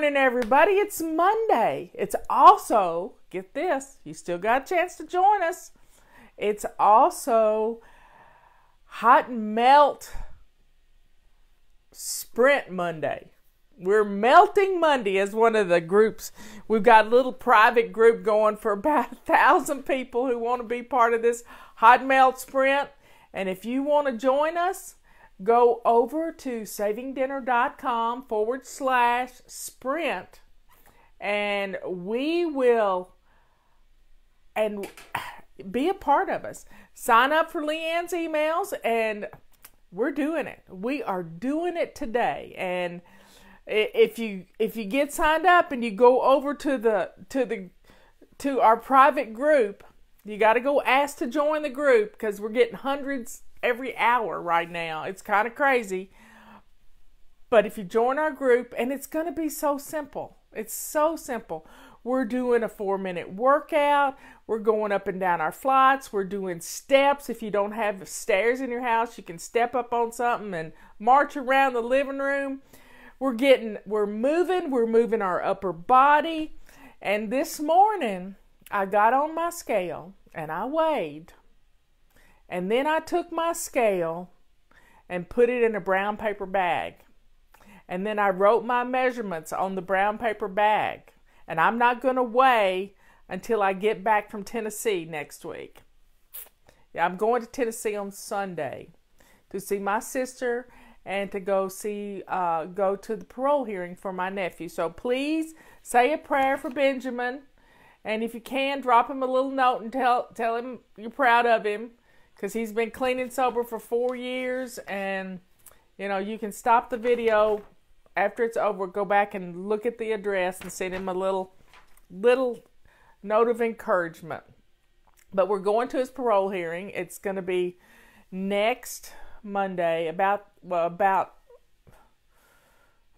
morning, everybody. It's Monday. It's also, get this, you still got a chance to join us. It's also Hot Melt Sprint Monday. We're melting Monday as one of the groups. We've got a little private group going for about a thousand people who want to be part of this hot melt sprint. And if you want to join us, go over to savingdinner.com forward slash sprint and we will and be a part of us. Sign up for Leanne's emails and we're doing it. We are doing it today. And if you if you get signed up and you go over to the to the to our private group, you got to go ask to join the group because we're getting hundreds every hour right now. It's kind of crazy. But if you join our group, and it's going to be so simple, it's so simple. We're doing a four minute workout. We're going up and down our flights. We're doing steps. If you don't have the stairs in your house, you can step up on something and march around the living room. We're getting, we're moving, we're moving our upper body. And this morning, I got on my scale and I weighed. And then I took my scale and put it in a brown paper bag. And then I wrote my measurements on the brown paper bag. And I'm not going to weigh until I get back from Tennessee next week. Yeah, I'm going to Tennessee on Sunday to see my sister and to go see uh, go to the parole hearing for my nephew. So please say a prayer for Benjamin, and if you can, drop him a little note and tell tell him you're proud of him, because he's been clean and sober for four years. And you know you can stop the video after it's over, go back and look at the address and send him a little little note of encouragement. But we're going to his parole hearing. It's going to be next Monday about well about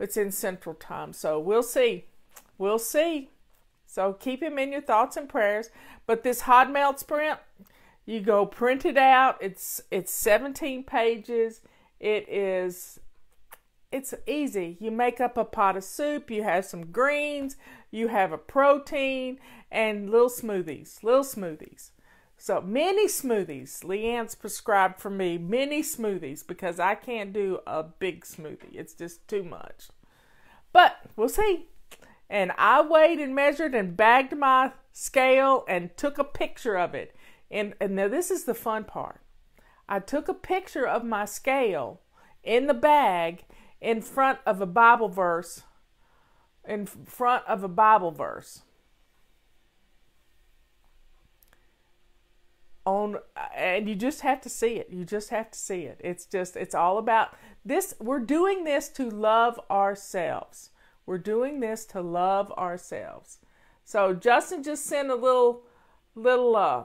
it's in Central Time. So we'll see. We'll see. So keep him in your thoughts and prayers. But this hot melt sprint, you go print it out. It's it's 17 pages. It is it's easy. You make up a pot of soup, you have some greens, you have a protein, and little smoothies. Little smoothies. So mini smoothies. Leanne's prescribed for me mini smoothies because I can't do a big smoothie. It's just too much. But we'll see. And I weighed and measured and bagged my scale and took a picture of it. And, and now this is the fun part. I took a picture of my scale in the bag in front of a Bible verse. In front of a Bible verse. on and you just have to see it you just have to see it it's just it's all about this we're doing this to love ourselves we're doing this to love ourselves so justin just sent a little little uh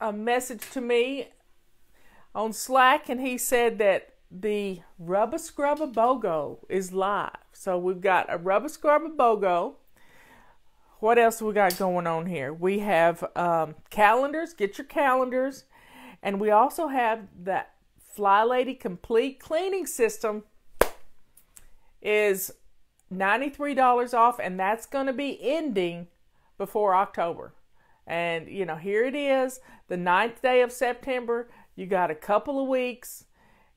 a message to me on slack and he said that the rubber scrubber bogo is live so we've got a rubber scrubber bogo what else we got going on here? We have um, calendars. Get your calendars, and we also have that Fly Lady Complete Cleaning System. Is $93 off, and that's going to be ending before October. And, you know, here it is, the ninth day of September. You got a couple of weeks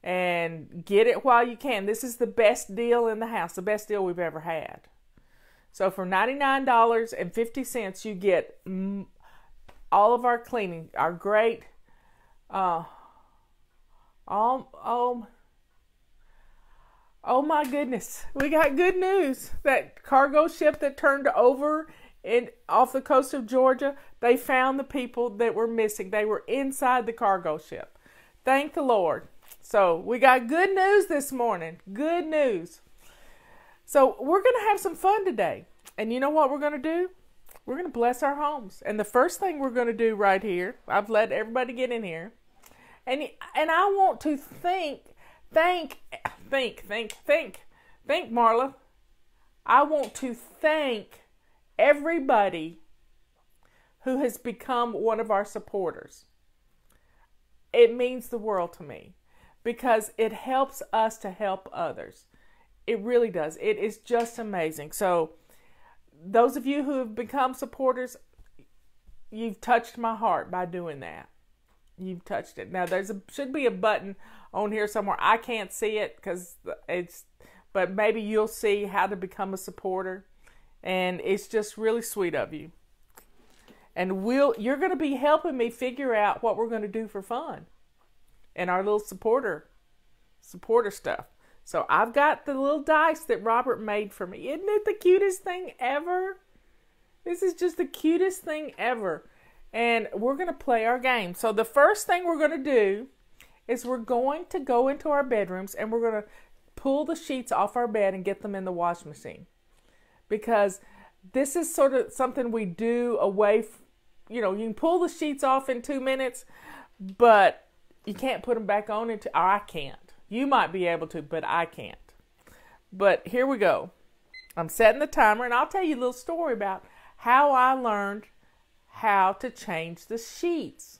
and get it while you can. This is the best deal in the house, the best deal we've ever had. So for $99.50, you get all of our cleaning, our great, uh, all, oh, oh my goodness, we got good news. That cargo ship that turned over in off the coast of Georgia, they found the people that were missing. They were inside the cargo ship. Thank the Lord. So we got good news this morning. Good news. So we're going to have some fun today. And you know what we're going to do? We're going to bless our homes. And the first thing we're going to do right here, I've let everybody get in here. And and I want to think think think think think think Marla. I want to thank everybody who has become one of our supporters. It means the world to me because it helps us to help others It really does. It is just amazing. So, those of you who have become supporters, you've touched my heart by doing that. You've touched it. Now there's a should be a button on here somewhere. I can't see it because it's, but maybe you'll see how to become a supporter, and it's just really sweet of you. And we'll you're going to be helping me figure out what we're going to do for fun, and our little supporter, supporter stuff. So I've got the little dice that Robert made for me. Isn't it the cutest thing ever? This is just the cutest thing ever. And we're going to play our game. So the first thing we're going to do is we're going to go into our bedrooms and we're going to pull the sheets off our bed and get them in the wash machine. Because this is sort of something we do away, you know, you can pull the sheets off in two minutes, but you can't put them back on into, or I can't. You might be able to, but I can't. But here we go. I'm setting the timer and I'll tell you a little story about how I learned how to change the sheets.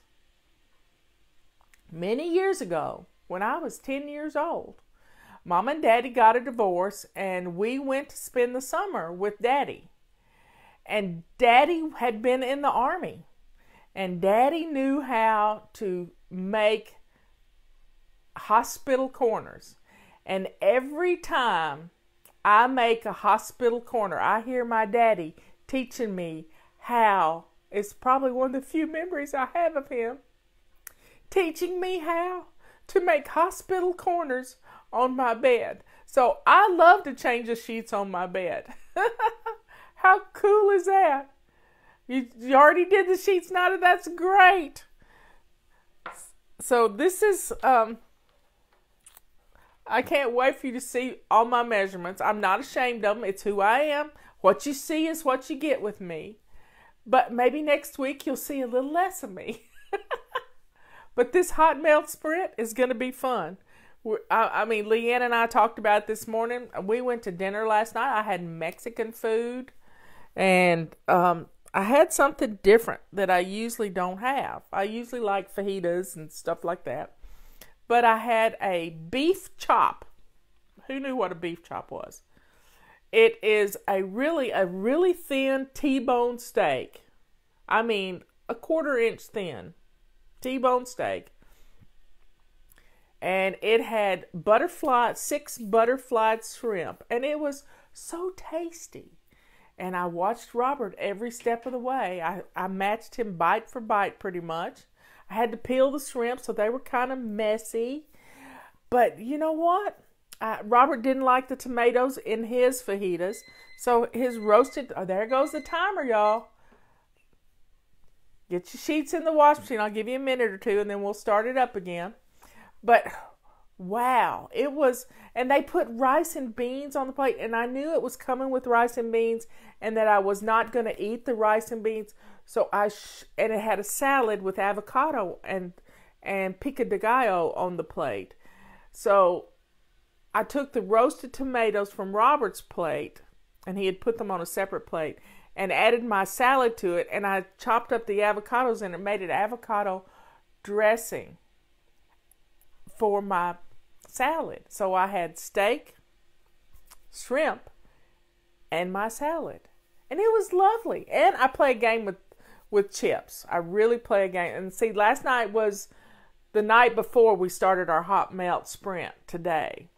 Many years ago, when I was 10 years old, Mom and Daddy got a divorce and we went to spend the summer with Daddy. And Daddy had been in the Army. And Daddy knew how to make hospital corners. And every time I make a hospital corner, I hear my daddy teaching me how. It's probably one of the few memories I have of him teaching me how to make hospital corners on my bed. So I love to change the sheets on my bed. how cool is that? You, you already did the sheets, Nada. That's great. So this is um, I can't wait for you to see all my measurements. I'm not ashamed of them. It's who I am. What you see is what you get with me. But maybe next week you'll see a little less of me. but this hot melt sprint is going to be fun. I, I mean, Leanne and I talked about this morning. We went to dinner last night. I had Mexican food, and um, I had something different that I usually don't have. I usually like fajitas and stuff like that but I had a beef chop. Who knew what a beef chop was? It is a really a really thin T-bone steak. I mean, a quarter inch thin T-bone steak. And it had butterfly six butterfly shrimp and it was so tasty. And I watched Robert every step of the way. I, I matched him bite for bite pretty much. I had to peel the shrimp, so they were kind of messy. But you know what? Robert didn't like the tomatoes in his fajitas, so his roasted. Oh, there goes the timer, y'all. Get your sheets in the wash machine. I'll give you a minute or two, and then we'll start it up again. But wow, it was, and they put rice and beans on the plate, and I knew it was coming with rice and beans, and that I was not going to eat the rice and beans. So I sh- and it had a salad with avocado and and pico de gallo on the plate. So I took the roasted tomatoes from Robert's plate, and he had put them on a separate plate, and added my salad to it, and I chopped up the avocados and it made it avocado dressing for my salad. So I had steak, shrimp, and my salad. And it was lovely. And I play a game with with chips. I really play a game. And see, last night was the night before we started our hot melt sprint today.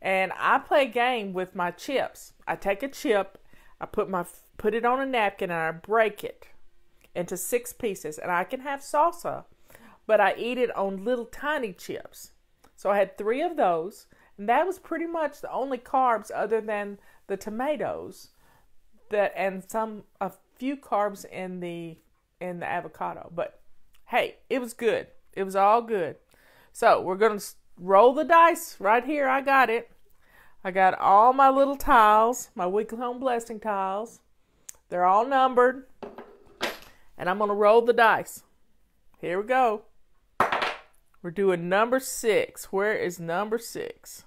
And I play a game with my chips. I take a chip, I put my put it on a napkin and I break it into six pieces and I can have salsa, but I eat it on little tiny chips. So I had 3 of those, and that was pretty much the only carbs other than the tomatoes that and some a few carbs in the in the avocado. But hey, it was good. It was all good. So we're gonna roll the dice right here. I got it. I got all my little tiles, my weekly home blessing tiles. They're all numbered. And I'm gonna roll the dice. Here we go. We're doing number six. Where is number six?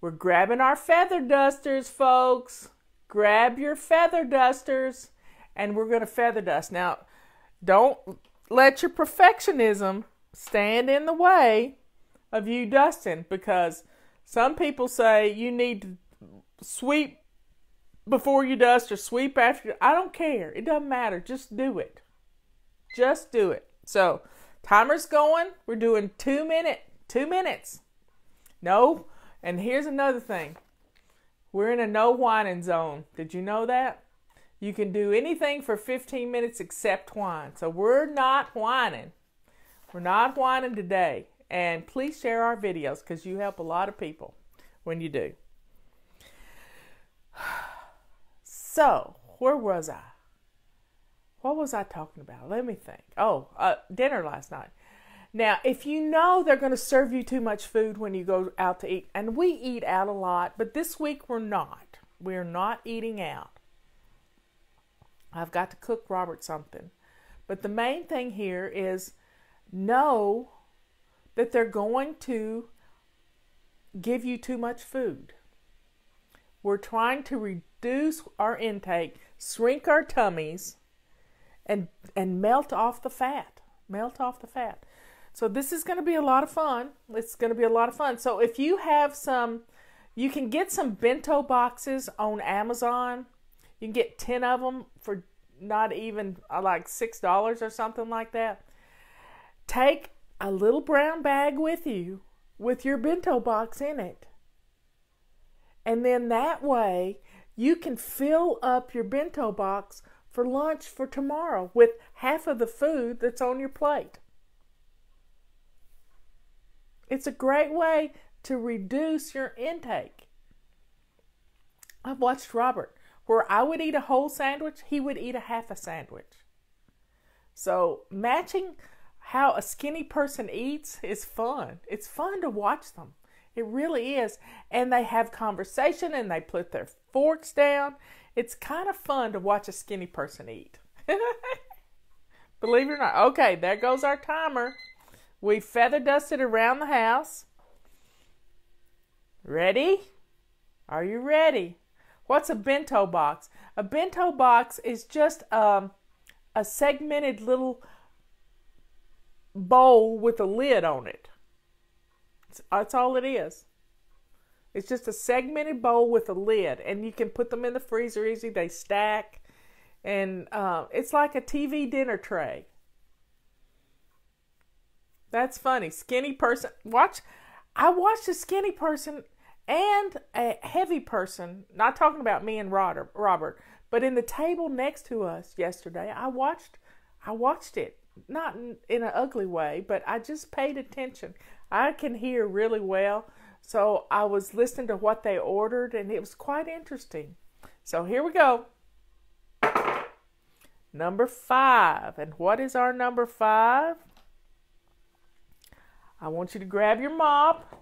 We're grabbing our feather dusters, folks. Grab your feather dusters and we're going to feather dust. Now, don't let your perfectionism stand in the way of you dusting because Some people say you need to sweep before you dust or sweep after. I don't care. It doesn't matter. Just do it. Just do it. So, timer's going. We're doing two minute, two minutes. No. And here's another thing. We're in a no whining zone. Did you know that? You can do anything for 15 minutes except whine. So we're not whining. We're not whining today. And please share our videos because you help a lot of people when you do. So, where was I? What was I talking about? Let me think. Oh, uh, dinner last night. Now, if you know they're going to serve you too much food when you go out to eat, and we eat out a lot, but this week we're not. We're not eating out. I've got to cook Robert something. But the main thing here is know that they're going to give you too much food. We're trying to reduce our intake, shrink our tummies, and and melt off the fat. Melt off the fat. So this is going to be a lot of fun. It's going to be a lot of fun. So if you have some you can get some bento boxes on Amazon you can get 10 of them for not even uh, like $6 or something like that. Take a little brown bag with you with your bento box in it. And then that way you can fill up your bento box for lunch for tomorrow with half of the food that's on your plate. It's a great way to reduce your intake. I've watched Robert where I would eat a whole sandwich, he would eat a half a sandwich. So, matching how a skinny person eats is fun. It's fun to watch them. It really is. And they have conversation and they put their forks down. It's kind of fun to watch a skinny person eat. Believe it or not. Okay, there goes our timer. We feather dusted around the house. Ready? Are you ready? What's a bento box? A bento box is just um, a segmented little bowl with a lid on it. That's all it is. It's just a segmented bowl with a lid, and you can put them in the freezer easy. They stack, and uh, it's like a TV dinner tray. That's funny. Skinny person. Watch. I watched a skinny person and a heavy person, not talking about me and Robert, but in the table next to us yesterday, I watched I watched it not in, in an ugly way, but I just paid attention. I can hear really well, so I was listening to what they ordered and it was quite interesting. So here we go. Number 5. And what is our number 5? I want you to grab your mop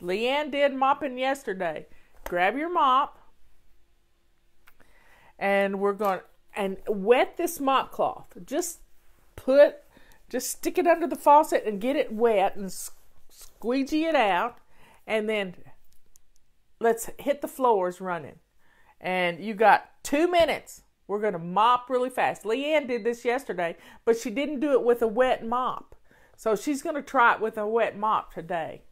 Leanne did mopping yesterday. Grab your mop and we're going and wet this mop cloth. Just put just stick it under the faucet and get it wet and squeegee it out and then let's hit the floors running. And you got 2 minutes. We're going to mop really fast. Leanne did this yesterday, but she didn't do it with a wet mop. So she's going to try it with a wet mop today.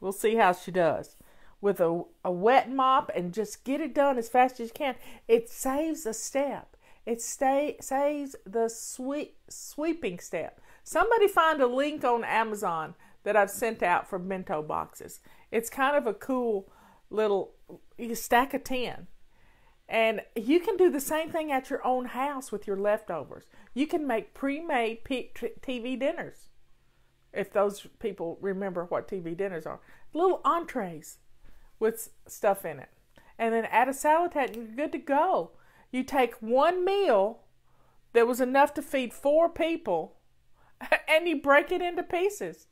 We'll see how she does. With a, a wet mop and just get it done as fast as you can. It saves a step. It stay, saves the sweep, sweeping step. Somebody find a link on Amazon that I've sent out for bento boxes. It's kind of a cool little stack of 10. And you can do the same thing at your own house with your leftovers. You can make pre made TV dinners if those people remember what TV dinners are. Little entrees with stuff in it. And then add a salad and you're good to go. You take one meal that was enough to feed four people and you break it into pieces.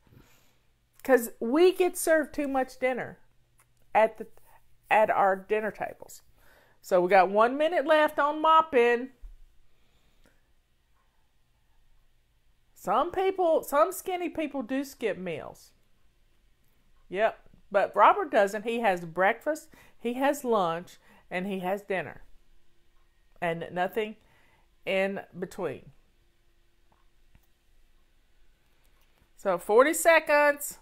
Because we get served too much dinner at the at our dinner tables. So we got one minute left on mopping. Some people, some skinny people do skip meals. Yep. But Robert doesn't. He has breakfast, he has lunch, and he has dinner. And nothing in between. So 40 seconds.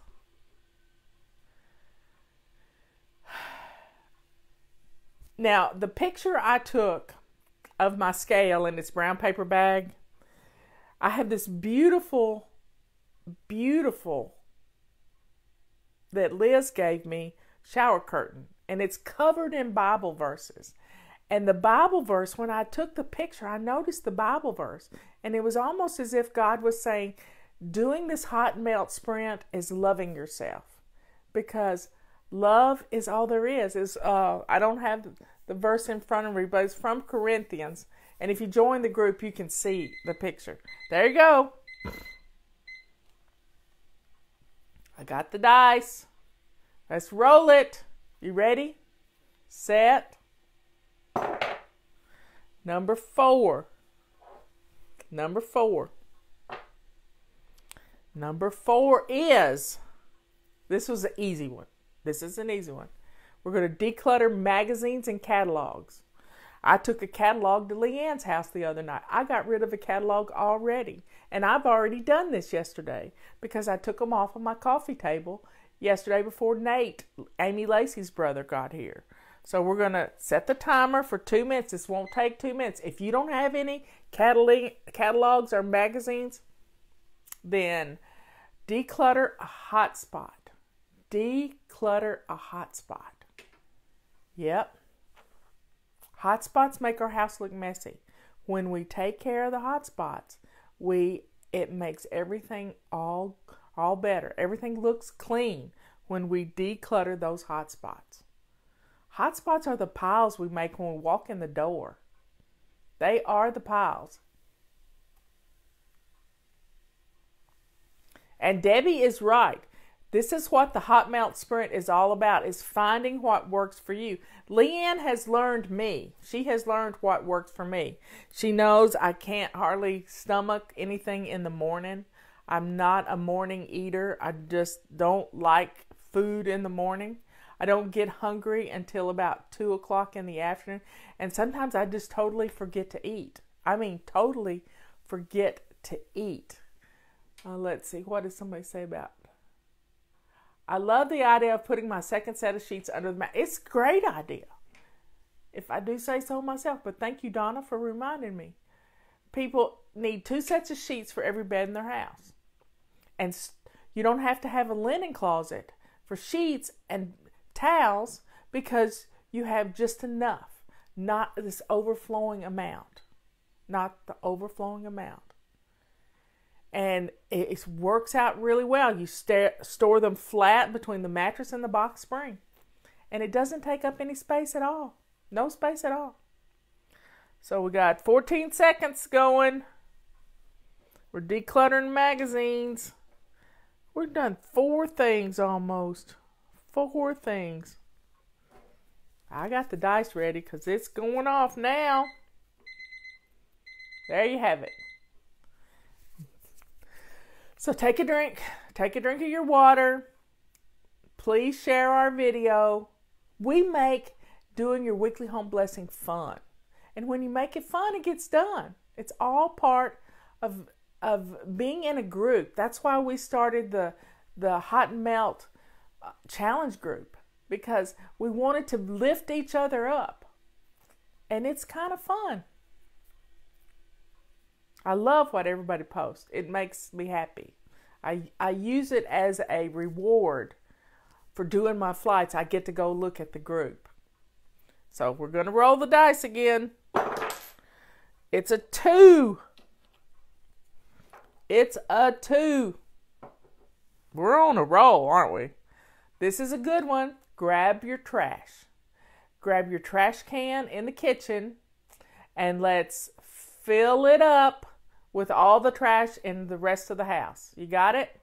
Now, the picture I took of my scale in its brown paper bag, I have this beautiful, beautiful that Liz gave me shower curtain, and it's covered in Bible verses. And the Bible verse, when I took the picture, I noticed the Bible verse, and it was almost as if God was saying, Doing this hot melt sprint is loving yourself because love is all there is. Is uh, I don't have the verse in front of me, but it's from Corinthians. And if you join the group, you can see the picture. There you go. I got the dice. Let's roll it. You ready? Set. Number four. Number four. Number four is this was an easy one. This is an easy one. We're going to declutter magazines and catalogs. I took a catalog to Leanne's house the other night. I got rid of a catalog already. And I've already done this yesterday because I took them off of my coffee table yesterday before Nate, Amy Lacey's brother, got here. So we're going to set the timer for two minutes. This won't take two minutes. If you don't have any catalog- catalogs or magazines, then declutter a hotspot. Declutter a hotspot. Yep. Hotspots make our house look messy. When we take care of the hotspots, we it makes everything all all better. Everything looks clean when we declutter those hotspots. Hotspots are the piles we make when we walk in the door. They are the piles. And Debbie is right. This is what the hot melt sprint is all about is finding what works for you. Leanne has learned me. She has learned what works for me. She knows I can't hardly stomach anything in the morning. I'm not a morning eater. I just don't like food in the morning. I don't get hungry until about two o'clock in the afternoon. And sometimes I just totally forget to eat. I mean, totally forget to eat. Uh, let's see, what does somebody say about I love the idea of putting my second set of sheets under the mat. It's a great idea, if I do say so myself. But thank you, Donna, for reminding me. People need two sets of sheets for every bed in their house. And you don't have to have a linen closet for sheets and towels because you have just enough, not this overflowing amount. Not the overflowing amount and it works out really well. You store them flat between the mattress and the box spring, and it doesn't take up any space at all. No space at all. So we got 14 seconds going. We're decluttering magazines. We've done four things almost. Four things. I got the dice ready because it's going off now. There you have it. So take a drink, take a drink of your water. Please share our video. We make doing your weekly home blessing fun. And when you make it fun, it gets done. It's all part of of being in a group. That's why we started the the hot and melt uh, challenge group because we wanted to lift each other up. And it's kind of fun. I love what everybody posts. It makes me happy. I, I use it as a reward for doing my flights. I get to go look at the group. So we're going to roll the dice again. It's a two. It's a two. We're on a roll, aren't we? This is a good one. Grab your trash. Grab your trash can in the kitchen and let's fill it up with all the trash in the rest of the house. You got it?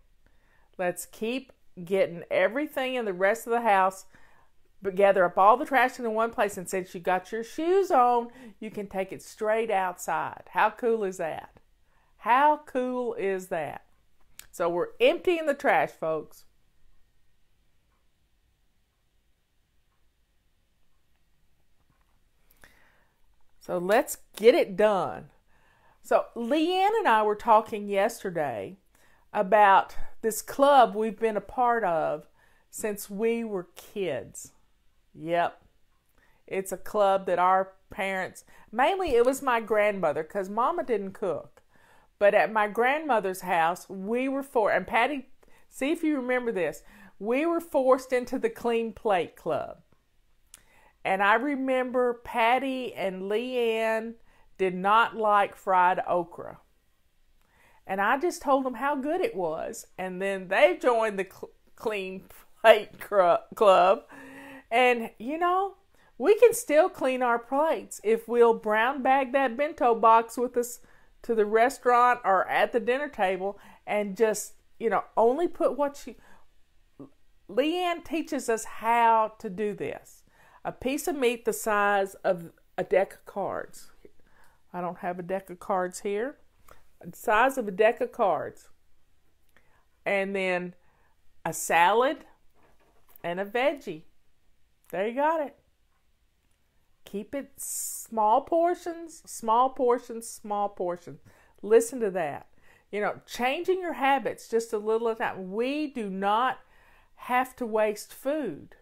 Let's keep getting everything in the rest of the house, but gather up all the trash in one place. And since you got your shoes on, you can take it straight outside. How cool is that? How cool is that? So we're emptying the trash, folks. So let's get it done. So, Leanne and I were talking yesterday about this club we've been a part of since we were kids. Yep. It's a club that our parents, mainly it was my grandmother, because Mama didn't cook. But at my grandmother's house, we were for, and Patty, see if you remember this, we were forced into the Clean Plate Club. And I remember Patty and Leanne did not like fried okra. And I just told them how good it was. And then they joined the cl- Clean Plate Club. And, you know, we can still clean our plates if we'll brown bag that bento box with us to the restaurant or at the dinner table and just, you know, only put what you. Leanne teaches us how to do this. A piece of meat the size of a deck of cards. I don't have a deck of cards here. The size of a deck of cards. And then a salad and a veggie. There you got it. Keep it small portions, small portions, small portions. Listen to that. You know, changing your habits just a little at a time. We do not have to waste food.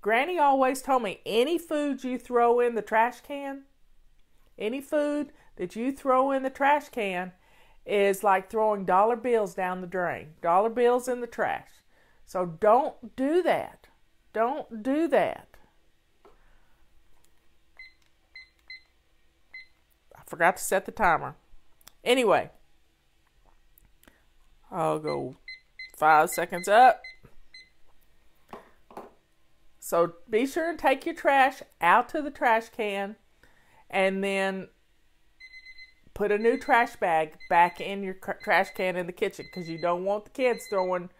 Granny always told me any food you throw in the trash can, any food that you throw in the trash can is like throwing dollar bills down the drain, dollar bills in the trash. So don't do that. Don't do that. I forgot to set the timer. Anyway, I'll go five seconds up. So be sure and take your trash out to the trash can and then put a new trash bag back in your trash can in the kitchen because you don't want the kids throwing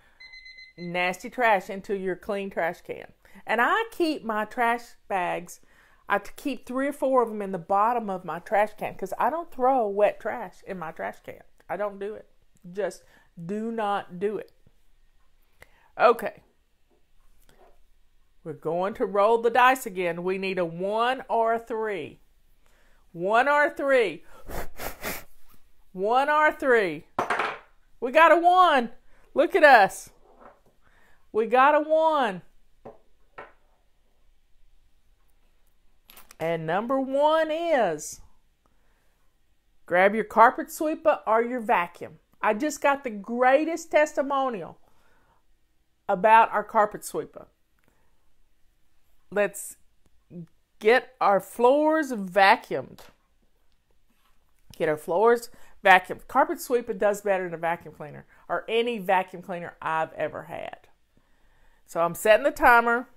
nasty trash into your clean trash can. And I keep my trash bags, I keep three or four of them in the bottom of my trash can because I don't throw wet trash in my trash can. I don't do it. Just do not do it. Okay. We're going to roll the dice again. We need a one or a three. One or three. One or three. We got a one. Look at us. We got a one. And number one is grab your carpet sweeper or your vacuum. I just got the greatest testimonial about our carpet sweeper let's get our floors vacuumed. Get our floors vacuumed. Carpet sweeper does better than a vacuum cleaner or any vacuum cleaner I've ever had. So I'm setting the timer.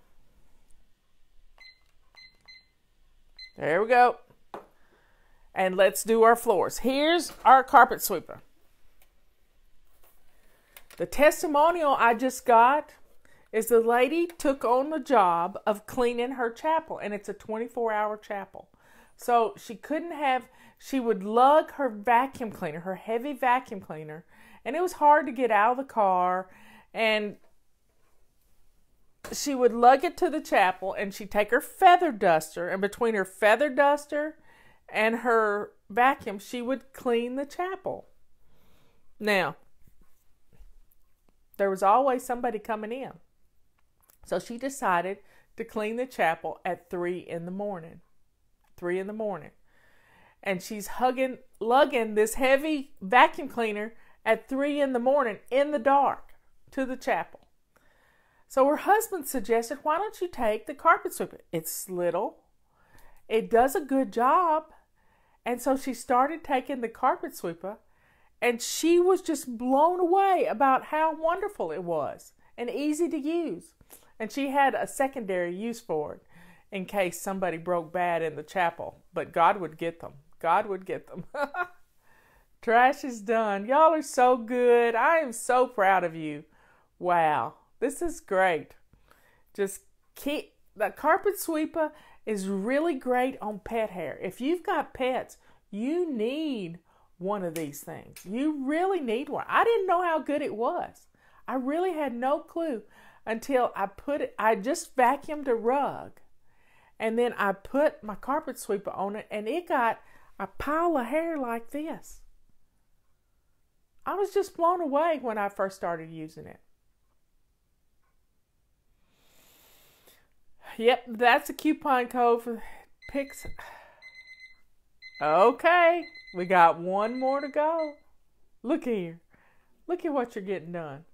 There we go. And let's do our floors. Here's our carpet sweeper. The testimonial I just got is the lady took on the job of cleaning her chapel and it's a 24 hour chapel. So she couldn't have she would lug her vacuum cleaner her heavy vacuum cleaner and it was hard to get out of the car and she would lug it to the chapel and she'd take her feather duster and between her feather duster and her vacuum she would clean the chapel. Now there was always somebody coming in so she decided to clean the chapel at three in the morning. Three in the morning. And she's hugging, lugging this heavy vacuum cleaner at three in the morning in the dark to the chapel. So her husband suggested, why don't you take the carpet sweeper? It's little, it does a good job. And so she started taking the carpet sweeper, and she was just blown away about how wonderful it was and easy to use. And she had a secondary use for it in case somebody broke bad in the chapel. But God would get them. God would get them. Trash is done. Y'all are so good. I am so proud of you. Wow. This is great. Just keep the carpet sweeper is really great on pet hair. If you've got pets, you need one of these things. You really need one. I didn't know how good it was. I really had no clue until I put it, I just vacuumed a rug and then I put my carpet sweeper on it and it got a pile of hair like this. I was just blown away when I first started using it. Yep, that's a coupon code for picks. Okay, we got one more to go. Look here. Look at what you're getting done.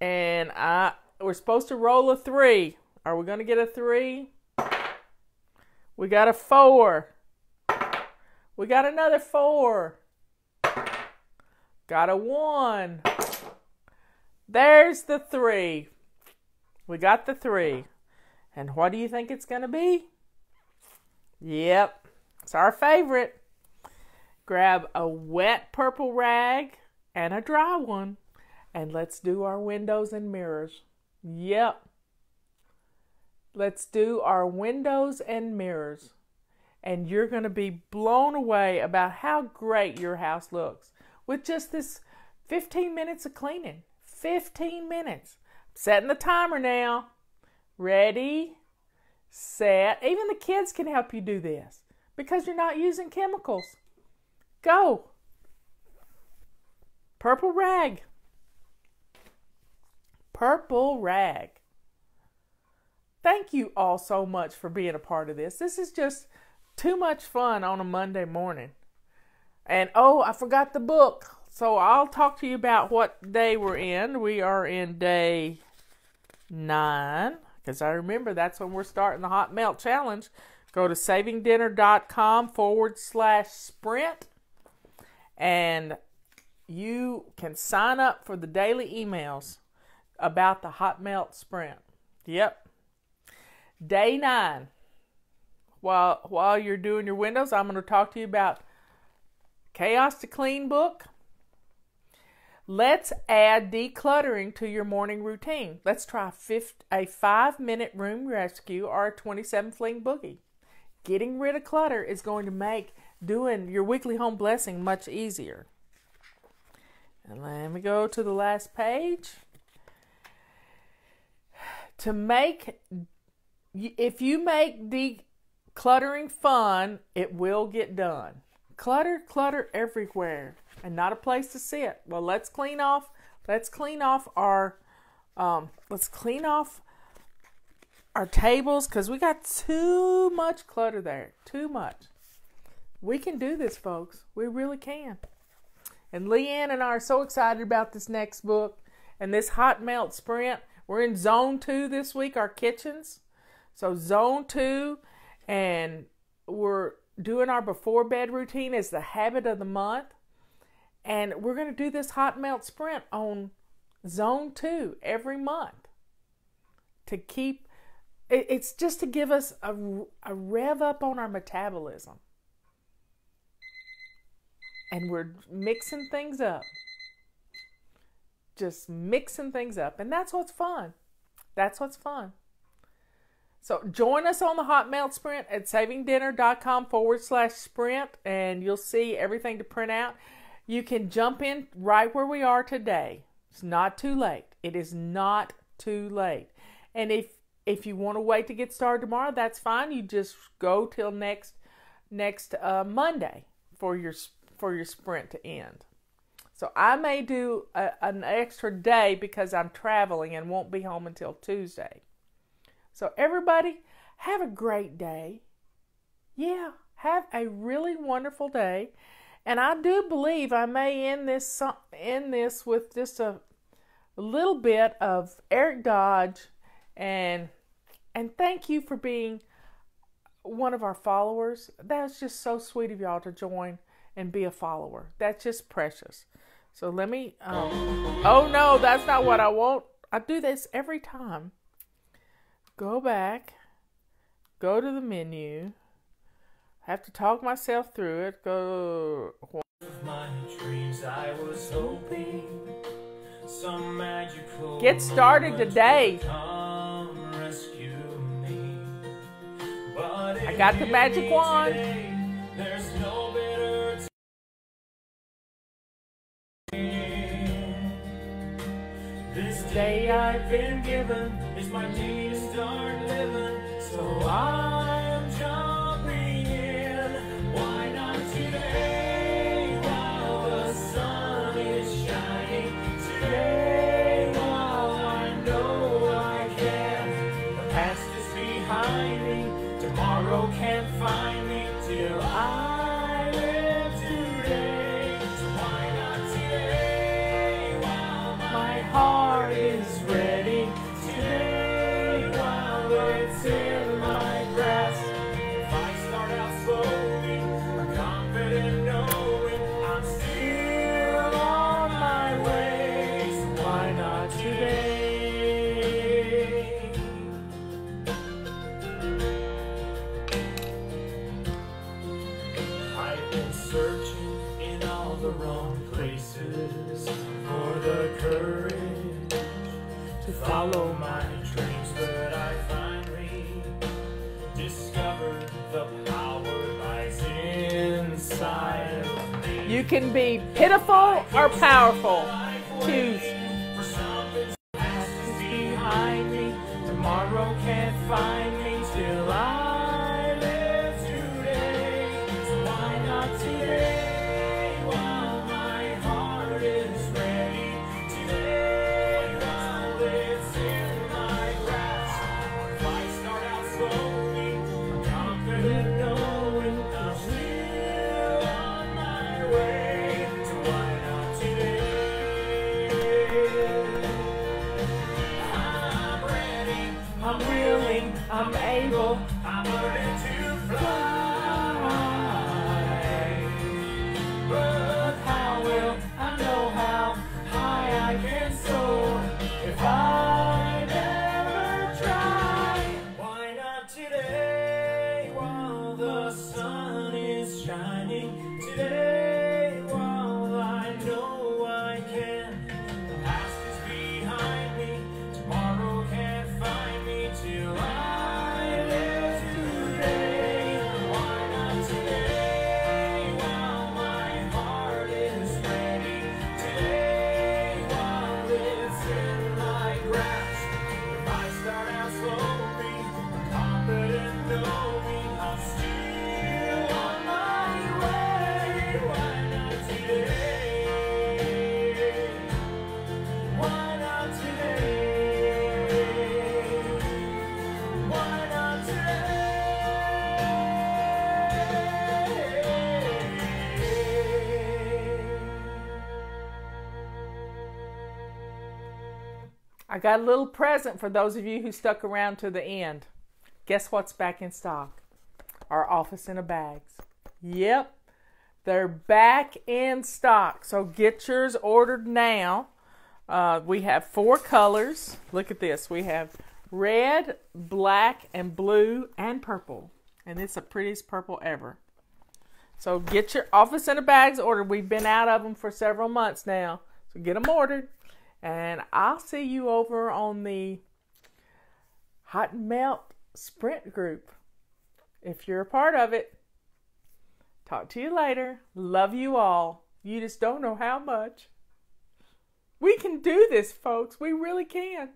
And I we're supposed to roll a three. Are we gonna get a three? We got a four. We got another four. Got a one. There's the three. We got the three. And what do you think it's going to be? Yep, it's our favorite. Grab a wet purple rag and a dry one, and let's do our windows and mirrors. Yep. Let's do our windows and mirrors. And you're going to be blown away about how great your house looks with just this 15 minutes of cleaning. 15 minutes. Setting the timer now. Ready, set. Even the kids can help you do this because you're not using chemicals. Go. Purple rag. Purple rag. Thank you all so much for being a part of this. This is just too much fun on a Monday morning. And oh, I forgot the book. So I'll talk to you about what day we're in. We are in day nine, because I remember that's when we're starting the Hot Melt Challenge. Go to savingdinner.com forward slash sprint, and you can sign up for the daily emails about the Hot Melt Sprint. Yep. Day nine. While while you're doing your windows, I'm going to talk to you about Chaos to Clean book Let's add decluttering to your morning routine. Let's try a five minute room rescue or a 27 fling boogie. Getting rid of clutter is going to make doing your weekly home blessing much easier. And let me go to the last page. To make, if you make decluttering fun, it will get done. Clutter, clutter everywhere and not a place to sit. Well, let's clean off. Let's clean off our. Um, let's clean off our tables because we got too much clutter there. Too much. We can do this, folks. We really can. And Leanne and I are so excited about this next book and this hot melt sprint. We're in zone two this week, our kitchens. So, zone two, and we're doing our before bed routine as the habit of the month. And we're going to do this hot melt sprint on zone two every month to keep it's just to give us a, a rev up on our metabolism. And we're mixing things up. Just mixing things up. And that's what's fun. That's what's fun. So join us on the Hot Melt Sprint at savingdinner.com forward slash sprint, and you'll see everything to print out. You can jump in right where we are today. It's not too late. It is not too late. And if if you want to wait to get started tomorrow, that's fine. You just go till next next uh, Monday for your for your sprint to end. So I may do a, an extra day because I'm traveling and won't be home until Tuesday. So everybody, have a great day. Yeah, have a really wonderful day. And I do believe I may end this end this with just a, little bit of Eric Dodge and and thank you for being one of our followers. That's just so sweet of y'all to join and be a follower. That's just precious. So let me. Um, oh no, that's not what I want. I do this every time. Go back. Go to the menu have to talk myself through it. Go. Get started today. I got the magic wand. Day I've been given is my day to start living. So I. or powerful. Got a little present for those of you who stuck around to the end. Guess what's back in stock? Our office in a bags. Yep, they're back in stock. So get yours ordered now. Uh, we have four colors. Look at this. We have red, black, and blue, and purple. And it's the prettiest purple ever. So get your office in a bags ordered. We've been out of them for several months now. So get them ordered. And I'll see you over on the Hot Melt Sprint group. If you're a part of it, talk to you later. Love you all. You just don't know how much. We can do this, folks. We really can.